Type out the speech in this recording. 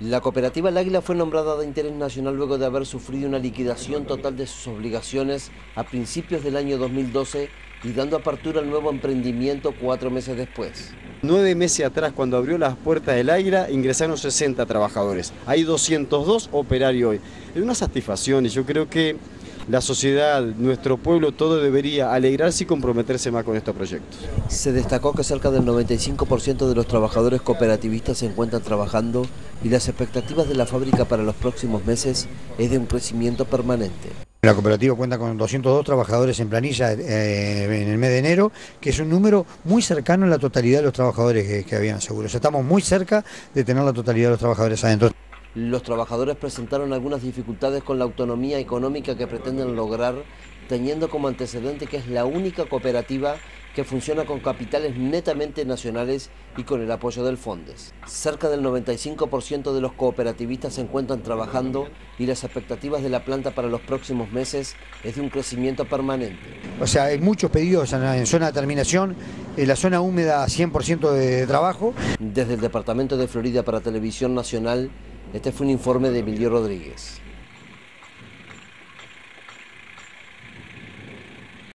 La cooperativa El Águila fue nombrada de interés nacional luego de haber sufrido una liquidación total de sus obligaciones a principios del año 2012 y dando apertura al nuevo emprendimiento cuatro meses después. Nueve meses atrás, cuando abrió las puertas del Águila, ingresaron 60 trabajadores. Hay 202 operarios hoy. Es una satisfacción y yo creo que la sociedad, nuestro pueblo, todo debería alegrarse y comprometerse más con estos proyectos. Se destacó que cerca del 95% de los trabajadores cooperativistas se encuentran trabajando y las expectativas de la fábrica para los próximos meses es de un crecimiento permanente. La cooperativa cuenta con 202 trabajadores en planilla eh, en el mes de enero, que es un número muy cercano a la totalidad de los trabajadores que, que habían seguros. Estamos muy cerca de tener la totalidad de los trabajadores adentro. Los trabajadores presentaron algunas dificultades con la autonomía económica que pretenden lograr, teniendo como antecedente que es la única cooperativa que funciona con capitales netamente nacionales y con el apoyo del Fondes. Cerca del 95% de los cooperativistas se encuentran trabajando y las expectativas de la planta para los próximos meses es de un crecimiento permanente. O sea, hay muchos pedidos en, zona de terminación, en la zona húmeda 100% de trabajo. Desde el Departamento de Florida para Televisión Nacional, este fue un informe de Emilio Rodríguez.